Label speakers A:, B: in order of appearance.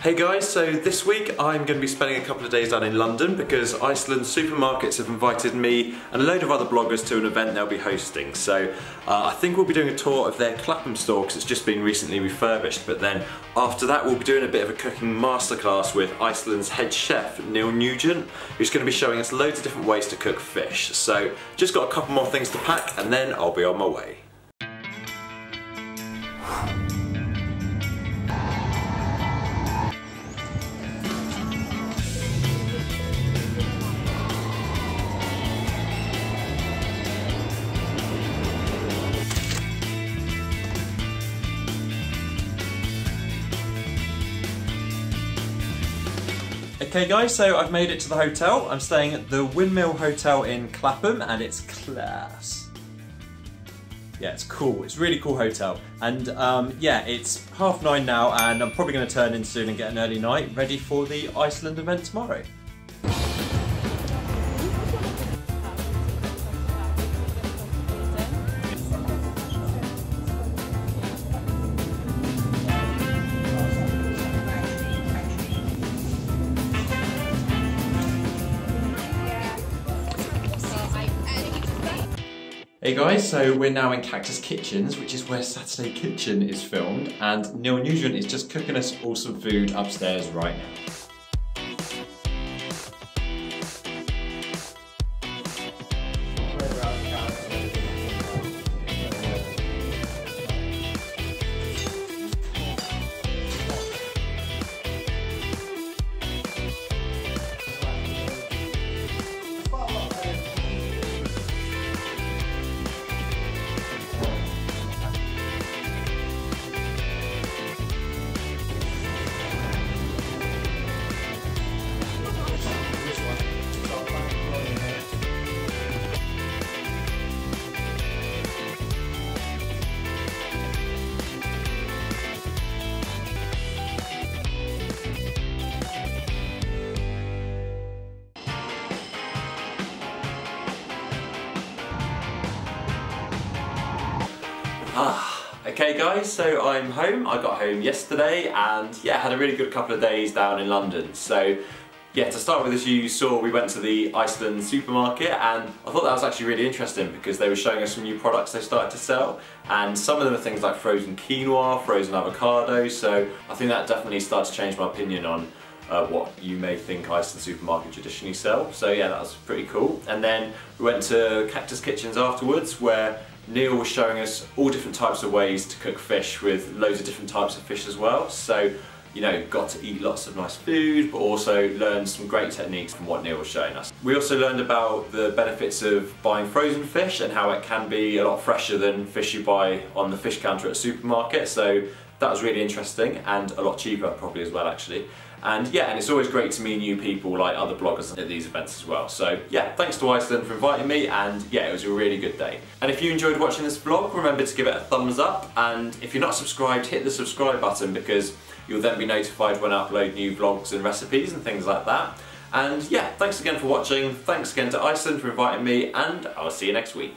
A: Hey guys, so this week I'm going to be spending a couple of days down in London because Iceland supermarkets have invited me and a load of other bloggers to an event they'll be hosting. So uh, I think we'll be doing a tour of their Clapham store because it's just been recently refurbished. But then after that we'll be doing a bit of a cooking masterclass with Iceland's head chef Neil Nugent who's going to be showing us loads of different ways to cook fish. So just got a couple more things to pack and then I'll be on my way. Okay guys, so I've made it to the hotel. I'm staying at the Windmill Hotel in Clapham and it's class. Yeah, it's cool. It's really cool hotel. And um, yeah, it's half nine now and I'm probably going to turn in soon and get an early night ready for the Iceland event tomorrow. Hey guys, so we're now in Cactus Kitchens, which is where Saturday Kitchen is filmed, and Neil Nugent is just cooking us all some food upstairs right now. Okay guys, so I'm home. I got home yesterday and yeah, had a really good couple of days down in London. So yeah, to start with, as you saw, we went to the Iceland supermarket and I thought that was actually really interesting because they were showing us some new products they started to sell and some of them are things like frozen quinoa, frozen avocado, so I think that definitely started to change my opinion on uh, what you may think Iceland supermarket traditionally sell. So yeah, that was pretty cool. And then we went to Cactus Kitchens afterwards where Neil was showing us all different types of ways to cook fish with loads of different types of fish as well. So, you know, got to eat lots of nice food, but also learned some great techniques from what Neil was showing us. We also learned about the benefits of buying frozen fish and how it can be a lot fresher than fish you buy on the fish counter at a supermarket. So that was really interesting and a lot cheaper probably as well actually. And yeah, and it's always great to meet new people like other bloggers at these events as well. So yeah, thanks to Iceland for inviting me and yeah, it was a really good day. And if you enjoyed watching this vlog, remember to give it a thumbs up and if you're not subscribed, hit the subscribe button because you'll then be notified when I upload new vlogs and recipes and things like that. And yeah, thanks again for watching, thanks again to Iceland for inviting me and I'll see you next week.